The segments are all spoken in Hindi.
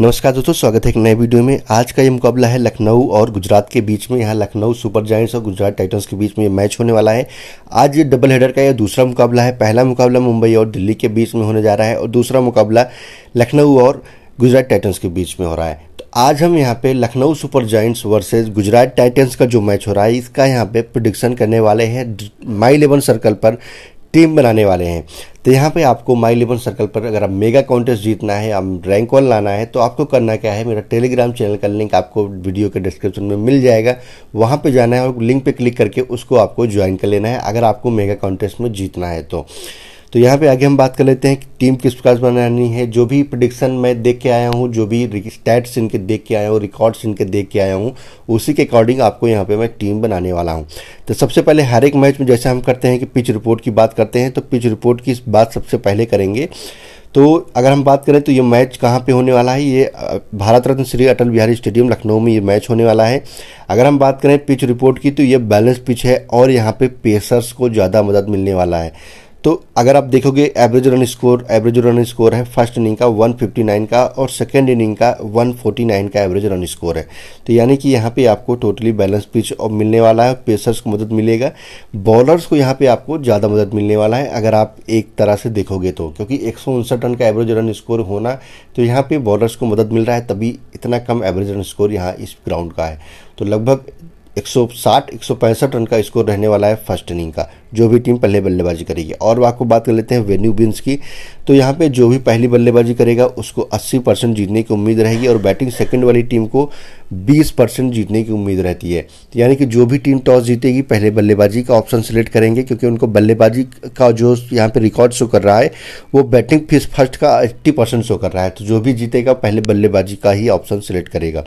नमस्कार दोस्तों, स्वागत है एक नए वीडियो में। आज का ये मुकाबला है लखनऊ और गुजरात के बीच में। यहाँ लखनऊ सुपर जायंट्स और गुजरात टाइटन्स के बीच में ये मैच होने वाला है। आज ये डबल हेडर का यह दूसरा मुकाबला है। पहला मुकाबला मुंबई और दिल्ली के बीच में होने जा रहा है और दूसरा मुकाबला लखनऊ और गुजरात टाइटन्स के बीच में हो रहा है। तो आज हम यहाँ पे Lucknow Super Giants versus Gujarat Titans का जो मैच हो रहा है, इसका यहाँ पे प्रोडिक्शन करने वाले हैं। माई इलेवन सर्कल पर टीम बनाने वाले हैं। तो यहाँ पे आपको माई लिवन सर्कल पर अगर आप मेगा कॉन्टेस्ट जीतना है, आप रैंक वन लाना है तो आपको करना क्या है, मेरा टेलीग्राम चैनल का लिंक आपको वीडियो के डिस्क्रिप्शन में मिल जाएगा। वहाँ पे जाना है और लिंक पे क्लिक करके उसको आपको ज्वाइन कर लेना है, अगर आपको मेगा कॉन्टेस्ट में जीतना है तो। तो यहाँ पे आगे हम बात कर लेते हैं कि टीम किस प्रकार से बनानी है। जो भी प्रडिक्शन मैं देख के आया हूँ, जो भी स्टैट्स इनके देख के आया हूँ रिकॉर्ड्स इनके देख के आया हूँ, उसी के अकॉर्डिंग आपको यहाँ पे मैं टीम बनाने वाला हूँ। तो सबसे पहले हर एक मैच में जैसे हम करते हैं कि पिच रिपोर्ट की बात करते हैं तो पिच रिपोर्ट की बात सबसे पहले करेंगे। तो अगर हम बात करें तो ये मैच कहाँ पे होने वाला है? ये भारत रत्न श्री अटल बिहारी स्टेडियम, लखनऊ में ये मैच होने वाला है। अगर हम बात करें पिच रिपोर्ट की तो ये बैलेंस पिच है और यहाँ पे पेसर्स को ज़्यादा मदद मिलने वाला है। तो अगर आप देखोगे average run score average run score है फ़र्स्ट इनिंग का 159 का और सेकेंड इनिंग का 149 का एवरेज रन स्कोर है। तो यानी कि यहाँ पे आपको टोटली बैलेंस पिच और मिलने वाला है पेसर्स को मदद मिलेगा बॉलर्स को यहाँ पे आपको ज़्यादा मदद मिलने वाला है, अगर आप एक तरह से देखोगे तो। क्योंकि एक सौ उनसठ रन का एवरेज रन स्कोर होना तो यहाँ पर बॉलर्स को मदद मिल रहा है, तभी इतना कम एवरेज रन स्कोर यहाँ इस ग्राउंड का है। तो लगभग 160 165 रन का स्कोर रहने वाला है फ़र्स्ट इनिंग का, जो भी टीम पहले बल्लेबाजी करेगी। और आपको बात कर लेते हैं वेन्यू बिन्स की। तो यहाँ पे जो भी पहली बल्लेबाजी करेगा, उसको 80 परसेंट जीतने की उम्मीद रहेगी और बैटिंग सेकंड वाली टीम को 20 परसेंट जीतने की उम्मीद रहती है। तो यानी कि जो भी टीम टॉस जीतेगी, पहले बल्लेबाजी का ऑप्शन सेलेक्ट करेंगे, क्योंकि उनको बल्लेबाजी का जो यहाँ पे रिकॉर्ड शो कर रहा है, वो बैटिंग फ़ीस फ़र्स्ट का एट्टी शो कर रहा है। तो जो भी जीतेगा, पहले बल्लेबाजी का ही ऑप्शन सेलेक्ट करेगा।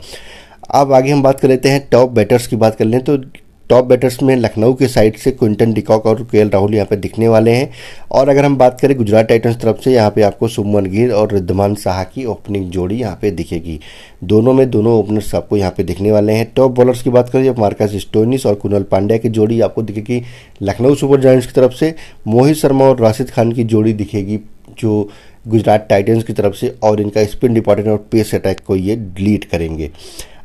अब आगे हम बात कर लेते हैं टॉप बैटर्स की बात कर लें तो टॉप बैटर्स में लखनऊ के साइड से क्विंटन डिकॉक और के राहुल यहाँ पे दिखने वाले हैं। और अगर हम बात करें गुजरात टाइटन्स तरफ़ से, यहाँ पे आपको सुमन गिर और रिद्धमान शाह की ओपनिंग जोड़ी यहाँ पे दिखेगी। दोनों में दोनों ओपनर्स आपको यहाँ पे दिखने वाले हैं। टॉप बॉलर्स की बात करें, मार्कस स्टोनिस और कुनल पांड्या की जोड़ी आपको दिखेगी लखनऊ सुपर जॉइंट्स की तरफ़ से। मोहित शर्मा और राशिद खान की जोड़ी दिखेगी जो गुजरात टाइटन्स की तरफ़ से और इनका स्पिन डिपार्टमेंट और पेस अटैक को ये डिलीट करेंगे।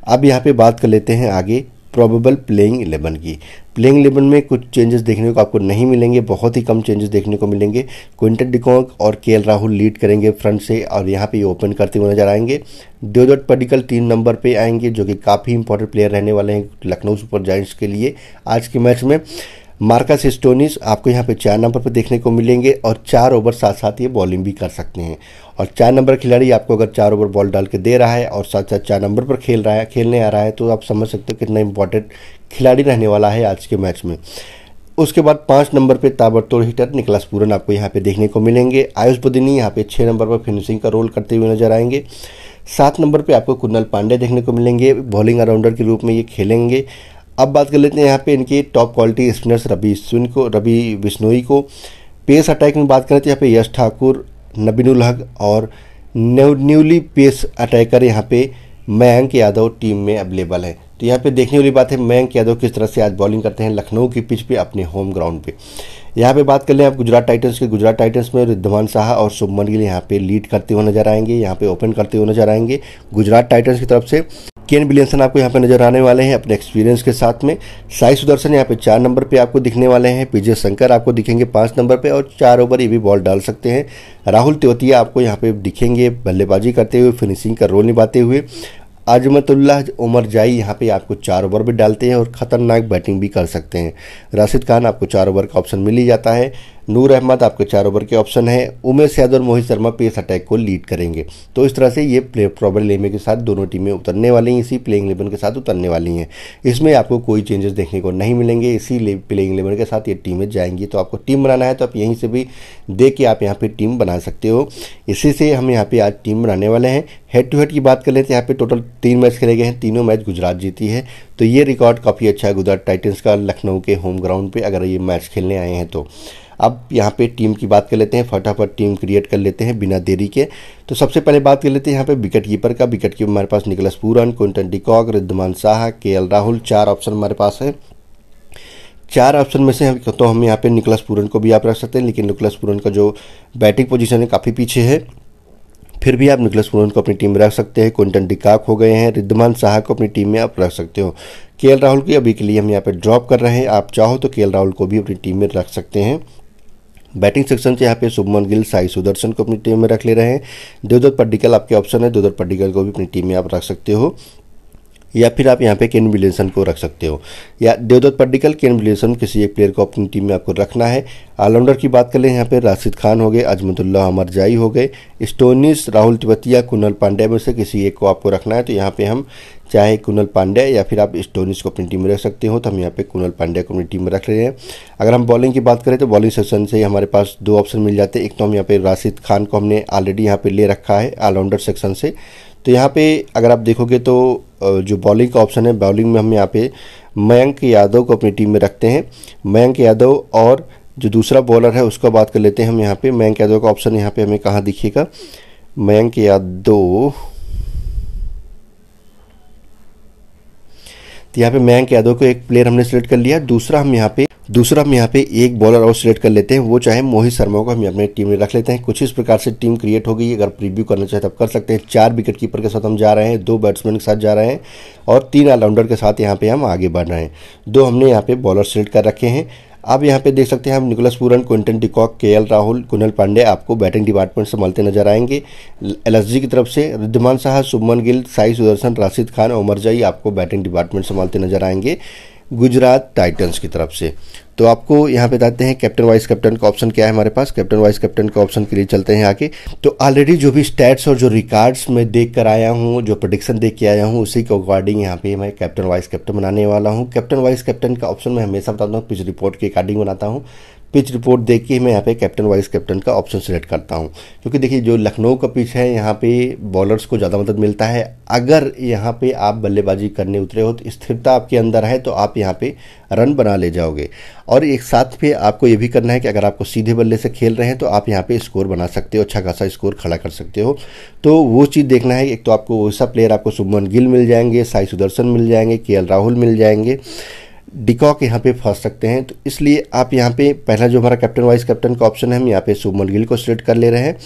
अब यहाँ पे बात कर लेते हैं आगे प्रोबेबल प्लेइंग इलेवन की। प्लेइंग इलेवन में कुछ चेंजेस देखने को आपको नहीं मिलेंगे, बहुत ही कम चेंजेस देखने को मिलेंगे। क्विंटन डिकॉक और के राहुल लीड करेंगे फ्रंट से और यहाँ पे ये ओपन करते हुए नज़र आएँगे। देवदत्त पडिकल तीन नंबर पे आएँगे, जो कि काफ़ी इंपॉर्टेंट प्लेयर रहने वाले हैं लखनऊ सुपर जाइंट्स के लिए आज के मैच में। मार्कस स्टोनिस आपको यहाँ पे चार नंबर पर देखने को मिलेंगे और चार ओवर साथ साथ ये बॉलिंग भी कर सकते हैं। और चार नंबर खिलाड़ी आपको अगर चार ओवर बॉल डाल के दे रहा है और साथ साथ चार नंबर पर खेल रहा है, खेलने आ रहा है तो आप समझ सकते हो कितना इंपॉर्टेंट खिलाड़ी रहने वाला है आज के मैच में। उसके बाद पाँच नंबर पे ताबड़तोड़ हिटर निकलास पूरन आपको यहाँ पे देखने को मिलेंगे। आयुष बुदिनी यहाँ पे छः नंबर पर फिनिशिंग का रोल करते हुए नज़र आएँगे। सात नंबर पे आपको कुन्नल पांडे देखने को मिलेंगे। बॉलिंग ऑलराउंडर के रूप में ये खेलेंगे। अब बात कर लेते हैं यहाँ पे इनके टॉप क्वालिटी स्पिनर्स रवि सुन को, रवि बिश्नोई को। पेस अटैक में बात करें तो यहाँ पे यश ठाकुर नबीनुल हक और न्यूली पेस अटैकर यहाँ पे मयंक यादव टीम में अवेलेबल है। तो यहाँ पे देखने वाली बात है, मयंक यादव किस तरह से आज बॉलिंग करते हैं लखनऊ की पिच पे अपने होम ग्राउंड पे। यहाँ पे बात कर लें आप गुजरात टाइटन्स के। गुजरात टाइटन्स में रिद्धमान शाह और शुभमन गिल यहाँ पे लीड करते हुए नज़र आएँगे, यहाँ पे ओपन करते हुए नज़र आएँगे। गुजरात टाइटन्स की तरफ़ से केन बिलियंसन आपको यहाँ पे नज़र आने वाले हैं अपने एक्सपीरियंस के साथ में। साई सुदर्शन यहाँ पे चार नंबर पे आपको दिखने वाले हैं। पीजे शंकर आपको दिखेंगे पाँच नंबर पे और चार ओवर ये भी बॉल डाल सकते हैं। राहुल तेवतिया आपको यहाँ पे दिखेंगे बल्लेबाजी करते हुए फिनिशिंग का रोल निभाते हुए। आजमतुल्लाह उमर जाई यहाँ पे आपको चार ओवर भी डालते हैं और ख़तरनाक बैटिंग भी कर सकते हैं। राशिद खान, आपको चार ओवर का ऑप्शन मिल ही जाता है। नूर अहमद आपके चार ओवर के ऑप्शन है। उमेश यादव और मोहित शर्मा पेस अटैक को लीड करेंगे। तो इस तरह से ये प्ले प्रॉबर लेमे के साथ दोनों टीमें उतरने वाली हैं। इसी प्लेइंग इलेवन के साथ उतरने वाली हैं। इसमें आपको कोई चेंजेस देखने को नहीं मिलेंगे। इसी प्लेइंग इलेवन के साथ ये टीमें जाएँगी। तो आपको टीम बनाना है तो आप यहीं से भी देख के आप यहाँ पर टीम बना सकते हो। इसी से हम यहाँ पर आज टीम बनाने वाले हैं। हेड टू हेड की बात कर लेते हैं। यहाँ पे टोटल तीन मैच खेले गए हैं। तीनों मैच गुजरात जीती है। तो ये रिकॉर्ड काफ़ी अच्छा है। गुजरात टाइटन्स का लखनऊ के होम ग्राउंड पे अगर ये मैच खेलने आए हैं तो। अब यहाँ पे टीम की बात कर लेते हैं, फटाफट टीम क्रिएट कर लेते हैं बिना देरी के। तो सबसे पहले बात कर लेते हैं यहाँ पे विकेट कीपर का। विकेट कीपर हमारे पास Nicholas Pooran Quinton de Kock Wriddhiman Saha K L Rahul, चार ऑप्शन हमारे पास है। चार ऑप्शन में से हम तो हम यहाँ पे निकलस पूरन को भी आप रख सकते हैं, लेकिन निकलस पूरन का जो बैटिंग पोजीशन है काफ़ी पीछे है। फिर भी आप निकलस पूरन को अपनी टीम में रख सकते हैं। क्विंटन डिकाक हो गए हैं, रिद्धमान शाह को अपनी टीम में आप रख सकते हो। के राहुल की अभी के लिए हम यहाँ पर ड्रॉप कर रहे हैं। आप चाहो तो के राहुल को भी अपनी टीम में रख सकते हैं। बैटिंग सेक्शन से यहाँ पे शुभमन गिल, साई सुदर्शन को अपनी टीम में रख ले रहे हैं। देवदत्त पड्डिकल आपके ऑप्शन है। देवदत्त पड्डिकल को भी अपनी टीम में आप रख सकते हो। या फिर आप यहाँ पे केन विलियमसन को रख सकते हो। या देवदत्त पड्डिकल केन विलियमसन किसी एक प्लेयर को अपनी टीम में आपको रखना है। ऑलराउंडर की बात कर यहाँ पे राशिद खान हो गए अजमतुल्ला अमर जाई हो गए, स्टोनिस, राहुल तिवतिया, कुनल पांड्या में से किसी एक को आपको रखना है। तो यहाँ पे हम चाहे कुनल पांड्या या फिर आप स्टोनिस को अपनी टीम में रख सकते हो तो हम यहाँ पे कुनल पांड्या को अपनी टीम में रख रहे हैं। अगर हम बॉलिंग की बात करें तो बॉलिंग सेक्शन से हमारे पास दो ऑप्शन मिल जाते हैं। एक तो हम यहाँ पे राशिद खान को हमने ऑलरेडी यहाँ पे ले रखा है ऑलराउंडर सेक्शन से। तो यहाँ पे अगर आप देखोगे तो जो बॉलिंग का ऑप्शन है बॉलिंग में हम यहाँ पे मयंक यादव को अपनी टीम में रखते हैं। मयंक यादव और जो दूसरा बॉलर है, उसका बात कर लेते हैं हम यहाँ पे। मयंक यादव का ऑप्शन यहाँ पे हमें कहाँ दिखेगा? मयंक यादव। तो यहाँ पे मयंक यादव को एक प्लेयर हमने सेलेक्ट कर लिया। दूसरा हम यहाँ पे दूसरा हम यहाँ पे एक बॉलर और सिलेक्ट कर लेते हैं, वो चाहे मोहित शर्मा को हम अपने टीम में रख लेते हैं। कुछ इस प्रकार से टीम क्रिएट हो गई अगर प्रीव्यू करना चाहे तब कर सकते हैं। चार विकेट कीपर के साथ हम जा रहे हैं, दो बैट्समैन के साथ जा रहे हैं और तीन ऑलराउंडर के साथ यहाँ पे हम आगे बढ़ रहे हैं। दो हमने यहाँ पे बॉलर सेलेक्ट कर रखे हैं। आप यहाँ पे देख सकते हैं, हम Nicholas Pooran, Quinton de Kock K L Rahul, Krunal Pandey आपको बैटिंग डिपार्टमेंट से मिलते नज़र आएँगे। एल की तरफ़ से रिद्धमान शाह सुमन गिल, साई सुदर्शन, राशिद खान और जाई आपको बैटिंग डिपार्टमेंट संभालते नज़र आएँगे। गुजरात टाइटन्स की तरफ़ से। तो आपको यहाँ पे बताते हैं कैप्टन, वाइस कैप्टन का ऑप्शन क्या है हमारे पास। कैप्टन, वाइस कैप्टन का ऑप्शन के लिए चलते हैं आगे। तो ऑलरेडी जो भी स्टैट्स और जो रिकॉर्ड्स मैं देख कर आया हूँ, जो प्रोडिक्शन देख के आया हूँ, उसी के अकॉर्डिंग यहाँ पे मैं कैप्टन, वाइस कैप्टन बनाने वाला हूँ। कैप्टन, वाइस कैप्टन का ऑप्शन मैं हमेशा बताता हूँ पिछली रिपोर्ट के अकॉर्डिंग बनाता हूँ। पिच रिपोर्ट देख के मैं यहाँ पे कैप्टन, वाइस कैप्टन का ऑप्शन सेलेक्ट करता हूँ। क्योंकि देखिए, जो लखनऊ का पिच है, यहाँ पे बॉलर्स को ज़्यादा मदद मिलता है। अगर यहाँ पे आप बल्लेबाजी करने उतरे हो तो स्थिरता आपके अंदर है तो आप यहाँ पे रन बना ले जाओगे। और एक साथ पे आपको ये भी करना है कि अगर आपको सीधे बल्ले से खेल रहे हैं तो आप यहाँ पे स्कोर बना सकते हो अच्छा खासा स्कोर खड़ा कर सकते हो। तो वो चीज़ देखना है, एक तो आपको वैसा प्लेयर, आपको सुमन गिल मिल जाएँगे, साई सुदर्शन मिल जाएँगे, के राहुल मिल जाएँगे। डिकॉक यहाँ पे फंस सकते हैं। तो इसलिए आप यहाँ पे, पहला जो हमारा कैप्टन वाइस कैप्टन का ऑप्शन है, हम यहाँ पे सुमन गिल को सिलेक्ट कर ले रहे हैं।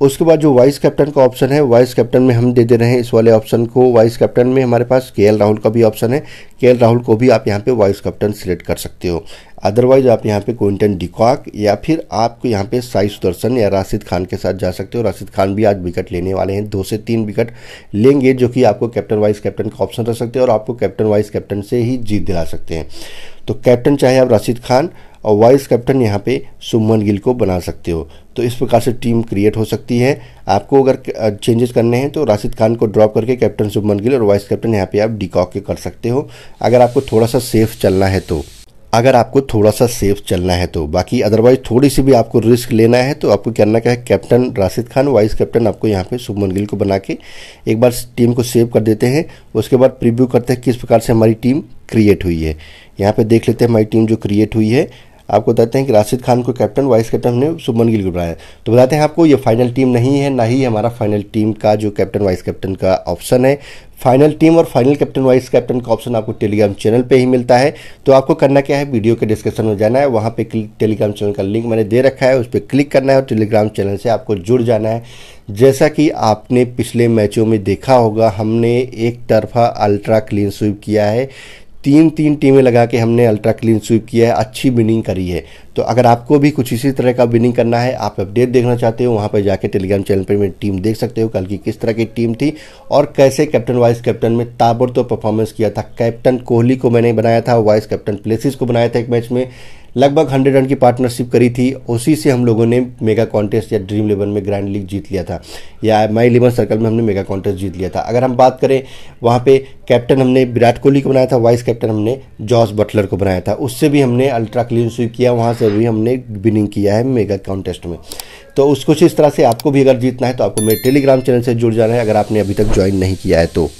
उसके बाद जो वाइस कैप्टन का ऑप्शन है, वाइस कैप्टन में हम दे दे रहे हैं इस वाले ऑप्शन को। वाइस कैप्टन में हमारे पास के राहुल का भी ऑप्शन है। के राहुल को भी आप यहाँ पे वाइस कैप्टन सिलेक्ट कर सकते हो। अदरवाइज़ आप यहाँ पे क्विंटन डिकॉक या फिर आपको यहाँ पे साई सुदर्शन या राशिद खान के साथ जा सकते हो। राशिद खान भी आज विकेट लेने वाले हैं, दो से तीन विकेट लेंगे जो कि आपको कैप्टन, वाइस कैप्टन का ऑप्शन रख सकते हैं और आपको कैप्टन, वाइस कैप्टन से ही जीत दिला सकते हैं। तो कैप्टन चाहे आप राशिद खान और वाइस कैप्टन यहाँ पे सुमन गिल को बना सकते हो। तो इस प्रकार से टीम क्रिएट हो सकती है। आपको अगर चेंजेस करने हैं तो राशिद खान को ड्रॉप करके कैप्टन सुमन गिल और वाइस कैप्टन यहाँ पे आप डिकॉक के कर सकते हो। अगर आपको थोड़ा सा सेफ़ चलना है तो। अगर आपको थोड़ा सा सेफ़ चलना है तो। बाकी अदरवाइज़ थोड़ी सी भी आपको रिस्क लेना है तो आपको करना क्या है, captain Rashid Khan, vice captain आपको यहाँ पे सुमन गिल को बना के एक बार टीम को सेव कर देते हैं। उसके बाद प्रीव्यू करते हैं किस प्रकार से हमारी टीम क्रिएट हुई है। यहाँ पे देख लेते हैं हमारी टीम जो क्रिएट हुई है। आपको बताते हैं कि राशिद खान को कैप्टन, वाइस कैप्टन हमने सुमन गिल को बनाया तो बताते हैं आपको, ये फाइनल टीम नहीं है, ना ही हमारा फाइनल टीम का जो कैप्टन वाइस कैप्टन का ऑप्शन है। फाइनल टीम और फाइनल कैप्टन वाइस कैप्टन का ऑप्शन आपको टेलीग्राम चैनल पे ही मिलता है। तो आपको करना क्या है वीडियो के डिस्क्रिप्शन में जाना है, वहाँ पे टेलीग्राम चैनल का लिंक मैंने दे रखा है, उस पर क्लिक करना है और टेलीग्राम चैनल से आपको जुड़ जाना है। जैसा कि आपने पिछले मैचों में देखा होगा, हमने एक तरफा अल्ट्रा क्लीन स्वीप किया है। तीन तीन टीमें लगा के हमने अल्ट्रा क्लीन स्वीप किया है, अच्छी विनिंग करी है। तो अगर आपको भी कुछ इसी तरह का विनिंग करना है, आप अपडेट देखना चाहते हो, वहाँ पर जाके टेलीग्राम चैनल पर मेरी टीम देख सकते हो कल की किस तरह की टीम थी और कैसे कैप्टन वाइस कैप्टन में ताबड़तोड़ परफॉर्मेंस किया था। कैप्टन कोहली को मैंने बनाया था वाइस कैप्टन प्लेसिस को बनाया था एक मैच में। लगभग हंड्रेड रन की पार्टनरशिप करी थी, उसी से हम लोगों ने मेगा कॉन्टेस्ट या ड्रीम इलेवन में ग्रैंड लीग जीत लिया था। या माई इलेवन सर्कल में हमने मेगा कॉन्टेस्ट जीत लिया था। अगर हम बात करें, वहाँ पे कैप्टन हमने विराट कोहली को बनाया था वाइस कैप्टन हमने जॉस बटलर को बनाया था। उससे भी हमने अल्ट्रा क्लीन स्वीप किया, वहाँ से भी हमने विनिंग किया है मेगा कॉन्टेस्ट में। तो उस कुछ इस तरह से आपको भी अगर जीतना है तो आपको मेरे टेलीग्राम चैनल से जुड़ जाना है। अगर आपने अभी तक ज्वाइन नहीं किया है तो।